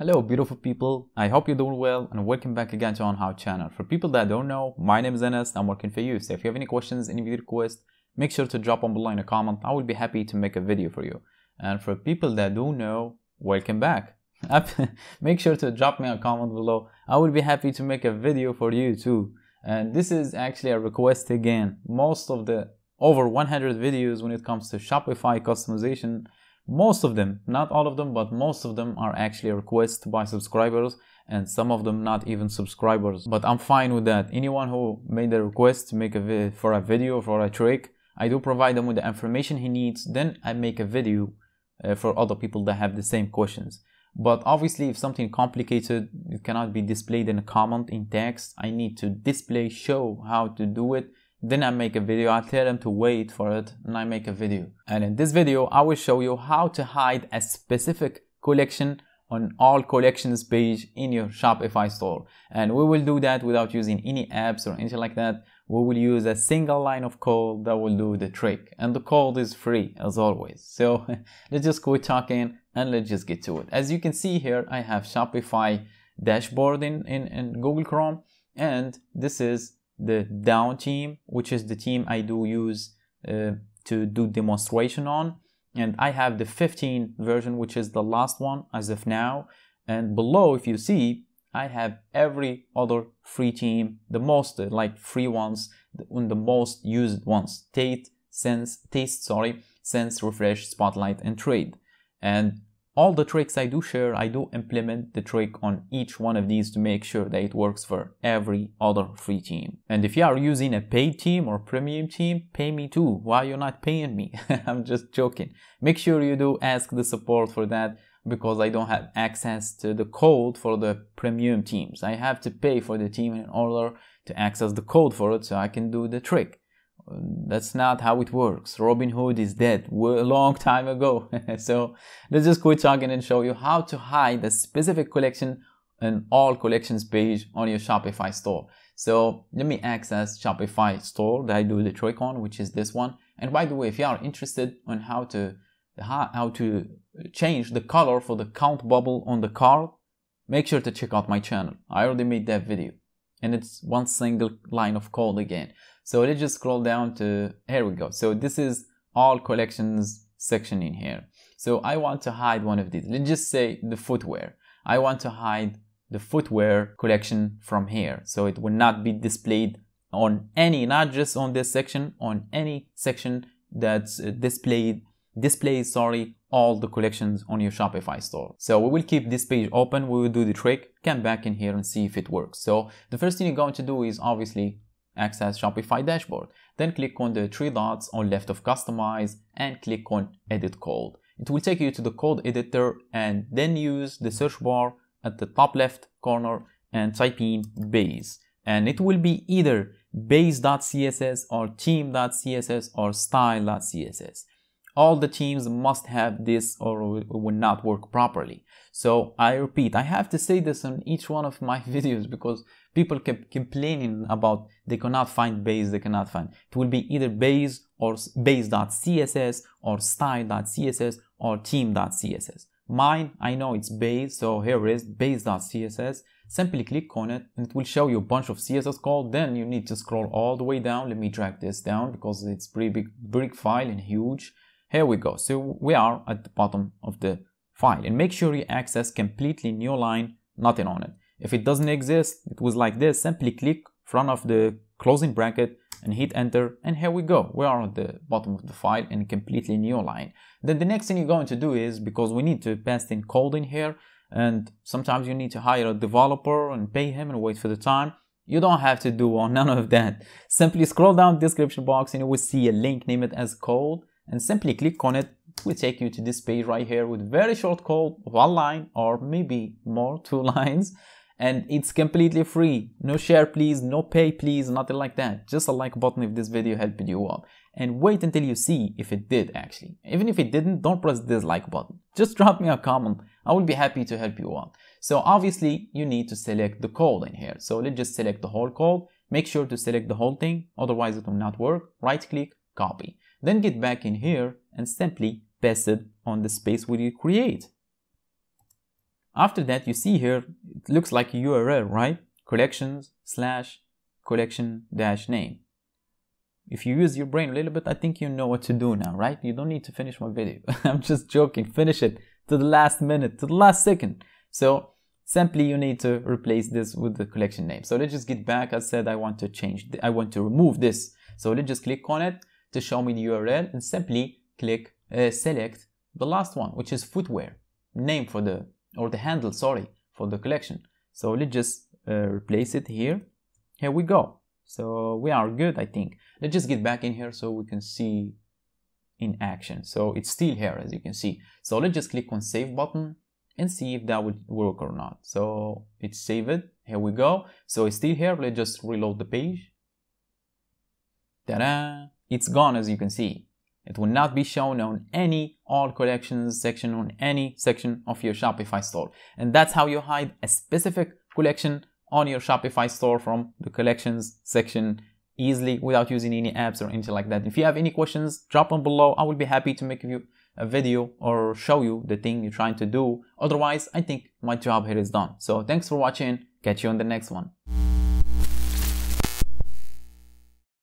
Hello beautiful people, I hope you're doing well and welcome back again to On How channel. For people that don't know, my name is Anas, I'm working for you. So if you have any questions, any video requests, make sure to drop them below in a comment. I will be happy to make a video for you. And for people that do know, welcome back. make sure to drop me a comment below. I will be happy to make a video for you too. And this is actually a request again. Most of the over 100 videos when it comes to Shopify customization most of them, not all of them, but most of them are actually requests by subscribers and some of them not even subscribers. But I'm fine with that. Anyone who made a request to make a for a video for a trick, I do provide them with the information he needs. Then I make a video uh, for other people that have the same questions. But obviously, if something complicated, it cannot be displayed in a comment in text. I need to display, show how to do it then I make a video, I tell them to wait for it and I make a video. And in this video, I will show you how to hide a specific collection on all collections page in your Shopify store. And we will do that without using any apps or anything like that. We will use a single line of code that will do the trick. And the code is free as always. So let's just quit talking and let's just get to it. As you can see here, I have Shopify dashboard in, in, in Google Chrome. And this is the Dawn team, which is the team I do use uh, to do demonstration on. And I have the 15 version, which is the last one as of now. And below, if you see, I have every other free team, the most uh, like free ones, the most used ones, Taste, Sense, Taste, sorry, Sense, Refresh, Spotlight, and Trade. And all the tricks I do share, I do implement the trick on each one of these to make sure that it works for every other free team. And if you are using a paid team or premium team, pay me too. Why you're not paying me? I'm just joking. Make sure you do ask the support for that because I don't have access to the code for the premium teams. I have to pay for the team in order to access the code for it so I can do the trick. That's not how it works. Robin Hood is dead a long time ago. so let's just quit talking and show you how to hide a specific collection in all collections page on your Shopify store. So let me access Shopify store that I do the trick on, which is this one. And by the way, if you are interested on how to how to change the color for the count bubble on the card, make sure to check out my channel. I already made that video and it's one single line of code again. So let's just scroll down to, here we go. So this is all collections section in here. So I want to hide one of these. Let's just say the footwear. I want to hide the footwear collection from here. So it will not be displayed on any, not just on this section, on any section that's uh, displayed, displays, sorry, all the collections on your Shopify store. So we will keep this page open. We will do the trick, come back in here and see if it works. So the first thing you're going to do is obviously access Shopify dashboard. Then click on the three dots on left of customize and click on edit code. It will take you to the code editor and then use the search bar at the top left corner and type in base. And it will be either base.css or team.css or style.css all the teams must have this or it will not work properly. So I repeat, I have to say this on each one of my videos because people kept complaining about they cannot find base, they cannot find. It will be either base or base.css or style.css or team.css. Mine, I know it's base, so here is, base.css. Simply click on it and it will show you a bunch of CSS code. Then you need to scroll all the way down. Let me drag this down because it's pretty big, big file and huge. Here we go. So we are at the bottom of the file and make sure you access completely new line, nothing on it. If it doesn't exist, it was like this, simply click front of the closing bracket and hit enter and here we go. We are at the bottom of the file in completely new line. Then the next thing you're going to do is because we need to paste in code in here and sometimes you need to hire a developer and pay him and wait for the time. You don't have to do none of that. Simply scroll down description box and you will see a link, name it as code and simply click on it will take you to this page right here with very short code one line or maybe more two lines and it's completely free. No share please. No pay please. Nothing like that. Just a like button if this video helped you out and wait until you see if it did actually. Even if it didn't don't press this like button. Just drop me a comment. I will be happy to help you out so obviously you need to select the code in here. So let's just select the whole code. Make sure to select the whole thing. Otherwise it will not work. Right click copy then get back in here and simply paste it on the space where you create. after that you see here it looks like a url right? Collections slash collection dash name. If you use your brain a little bit i think you know what to do now right? You don't need to finish my video. I'm just joking. Finish it to the last minute to the last second. So simply you need to replace this with the collection name. So let's just get back. I said i want to change i want to remove this. So let's just click on it to show me the url and simply click uh, select the last one which is footwear. Name for the or the handle sorry for the collection. So let's just uh, replace it here. Here we go. So we are good i think. Let's just get back in here so we can see in action. So it's still here as you can see. So let's just click on save button and see if that would work or not. So it's saved. Here we go. So it's still here. Let's just reload the page. Ta-da! It's gone as you can see it will not be shown on any all collections section on any section of your Shopify store. And that's how you hide a specific collection on your Shopify store from the collections section easily without using any apps or anything like that. If you have any questions, drop them below. I will be happy to make you a video or show you the thing you're trying to do. Otherwise, I think my job here is done. So thanks for watching. Catch you on the next one.